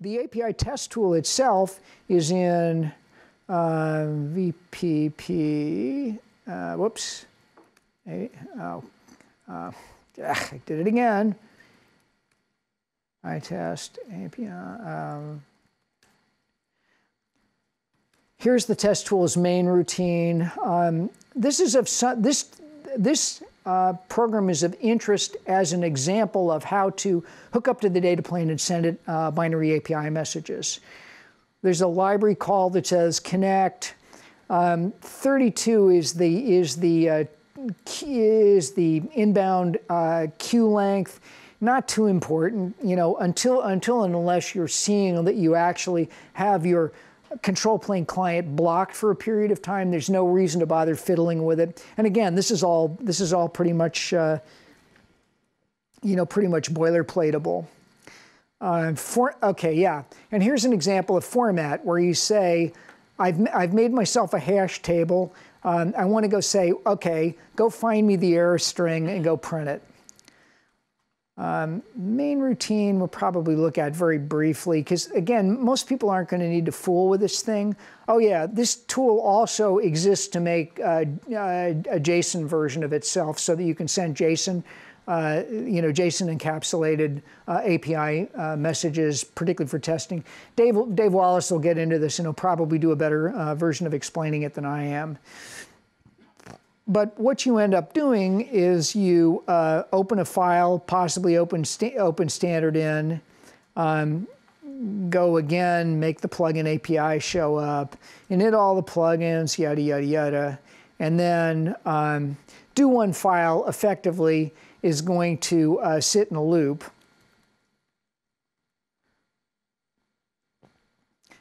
the API test tool itself is in uh, VPP. Uh, whoops. Hey, oh, uh, I did it again. I test API. Um, here's the test tool's main routine. Um, this is of this this uh, program is of interest as an example of how to hook up to the data plane and send it uh, binary API messages. There's a library call that says connect. Um, 32 is the is the uh, is the inbound uh, queue length. Not too important, you know, until until and unless you're seeing that you actually have your control plane client blocked for a period of time. There's no reason to bother fiddling with it. And again, this is all this is all pretty much uh, you know pretty much boilerplateable. Uh, for, okay, yeah. And here's an example of format where you say, I've, I've made myself a hash table. Um, I want to go say, okay, go find me the error string and go print it. Um, main routine we'll probably look at very briefly because again, most people aren't going to need to fool with this thing. Oh yeah, this tool also exists to make uh, uh, a JSON version of itself so that you can send JSON, uh, you know, JSON encapsulated uh, API uh, messages, particularly for testing. Dave, Dave Wallace will get into this and he'll probably do a better uh, version of explaining it than I am. But what you end up doing is you uh, open a file, possibly open, sta open standard in, um, go again, make the plugin API show up, init all the plugins, yada, yada, yada. And then um, do one file effectively is going to uh, sit in a loop.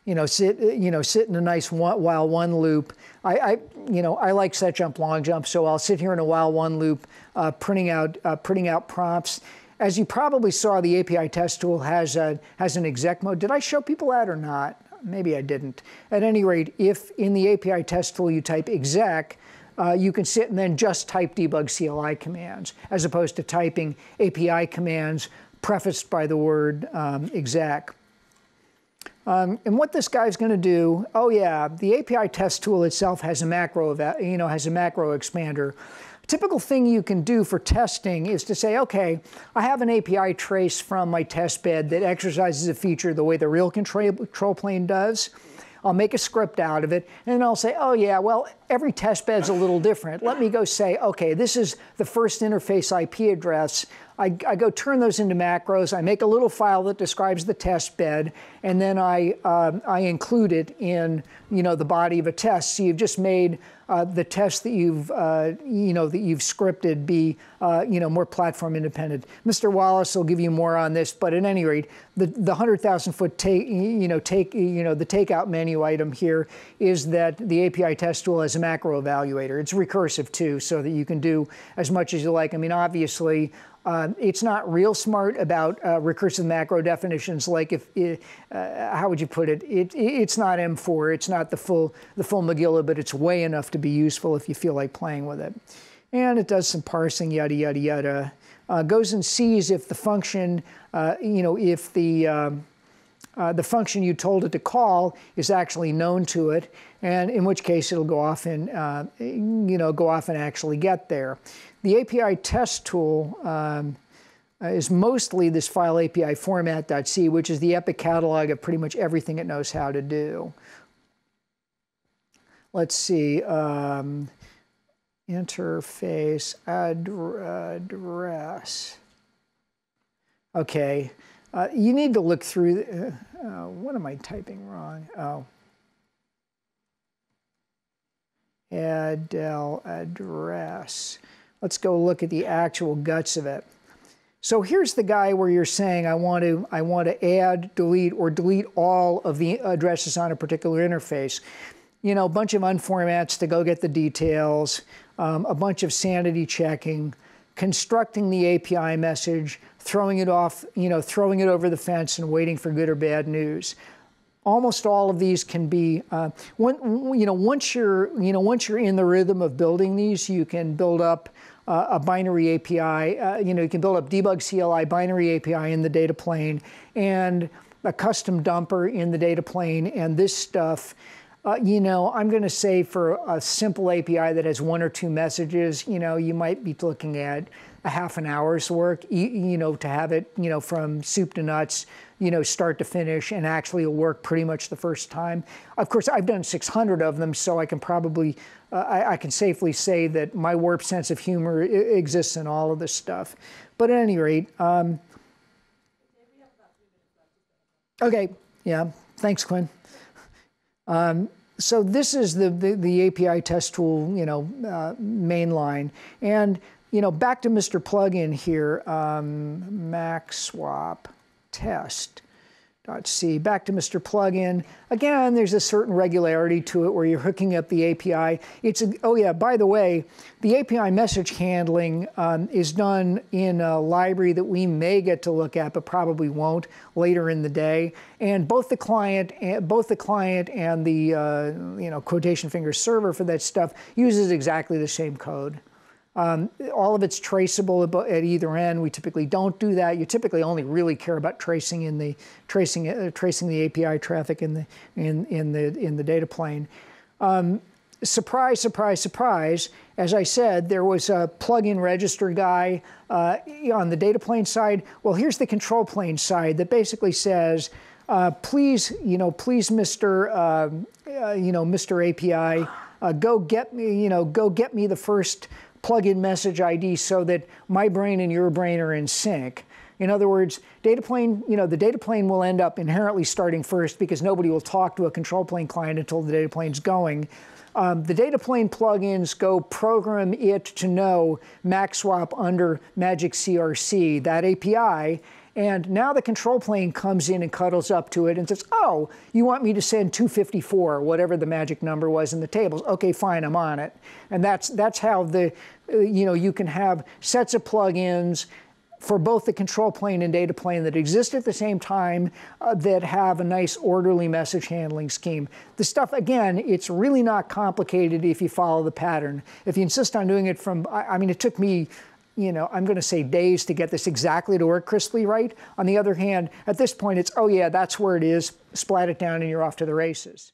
You know, sit, you know, sit in a nice one, while one loop I, I, you know, I like set jump, long jump, so I'll sit here in a while one loop, uh, printing out, uh, printing out prompts. As you probably saw, the API test tool has a, has an exec mode. Did I show people that or not? Maybe I didn't. At any rate, if in the API test tool you type exec, uh, you can sit and then just type debug CLI commands, as opposed to typing API commands prefaced by the word um, exec. Um, and what this guy's going to do, oh yeah, the API test tool itself has a macro, you know, has a macro expander. typical thing you can do for testing is to say, okay, I have an API trace from my test bed that exercises a feature the way the real control, plane does. I'll make a script out of it, and I'll say, oh yeah, well, every test bed's a little different. Let me go say, okay, this is the first interface IP address I, I, go turn those into macros. I make a little file that describes the test bed, and then I, uh, I include it in you know, the body of a test. So you've just made uh, the test that you've, uh, you know, that you've scripted be uh, you know, more platform independent. Mr. Wallace will give you more on this, but at any rate, the, the 100,000 foot take, you know, take, you know, the takeout menu item here is that the API test tool has macro evaluator. It's recursive too, so that you can do as much as you like. I mean, obviously, uh, it's not real smart about uh, recursive macro definitions. Like if, uh, how would you put it? it? It's not M4. It's not the full the full Megillah, but it's way enough to be useful if you feel like playing with it. And it does some parsing, yada yada yada. Uh, goes and sees if the function, uh, you know, if the um, uh, the function you told it to call is actually known to it, and in which case it'll go off and you know go off and actually get there. The API test tool um, uh, is mostly this file API format.c, which is the epic catalog of pretty much everything it knows how to do. Let's see, um, interface address. Okay, uh, you need to look through, uh, uh, what am I typing wrong? Oh. Adel address. Let's go look at the actual guts of it. So here's the guy where you're saying I want to I want to add, delete, or delete all of the addresses on a particular interface. You know, a bunch of unformats to go get the details, um, a bunch of sanity checking, constructing the API message, throwing it off, you know, throwing it over the fence and waiting for good or bad news almost all of these can be, uh, one, you know, once you're, you know, once you're in the rhythm of building these, you can build up uh, a binary API. Uh, you know, you can build up debug CLI binary API in the data plane, and a custom dumper in the data plane, and this stuff. Uh, you know, I'm going to say for a simple API that has one or two messages, you know, you might be looking at a half an hour's work, you, know, to have it, you know, from soup to nuts, you know, start to finish, and actually it'll work pretty much the first time. Of course, I've done 600 of them, so I can probably, uh, I, I, can safely say that my warped sense of humor exists in all of this stuff. But at any rate, um, okay, yeah, thanks, Quinn. Um, so this is the, the, the, API test tool, you know, uh, mainline. And, you know, back to Mr. Plugin here, um, Mac swap test. C. Back to Mr. Plugin. Again, there's a certain regularity to it where you're hooking up the API. It's a, oh yeah, by the way, the API message handling um, is done in a library that we may get to look at, but probably won't later in the day. And both the client, both the client and the uh, you know quotation finger server for that stuff uses exactly the same code. Um, all of it's traceable at either end. We typically don't do that. You typically only really care about tracing in the tracing uh, tracing the API traffic in the in in the in the data plane. Um, surprise, surprise, surprise. As I said, there was a plugin register guy uh, on the data plane side. Well, here's the control plane side that basically says, uh, please, you know, please, Mr. Uh, uh you know, Mr. API, uh, go get me, you know, go get me the first plug-in message ID so that my brain and your brain are in sync. In other words, data plane, you know, the data plane will end up inherently starting first because nobody will talk to a control plane client until the data plane's going. Um, the data plane plugins go program it to know MacSwap under Magic CRC, that API, and now the control plane comes in and cuddles up to it and says, oh, you want me to send 254, whatever the magic number was in the tables. Okay, fine, I'm on it. And that's, that's how the, uh, you know, you can have sets of plugins for both the control plane and data plane that exist at the same time uh, that have a nice orderly message handling scheme. The stuff, again, it's really not complicated if you follow the pattern. If you insist on doing it from, I, I mean, it took me you know, I'm going to say days to get this exactly to work crisply right. On the other hand, at this point, it's, oh yeah, that's where it is, splat it down, and you're off to the races.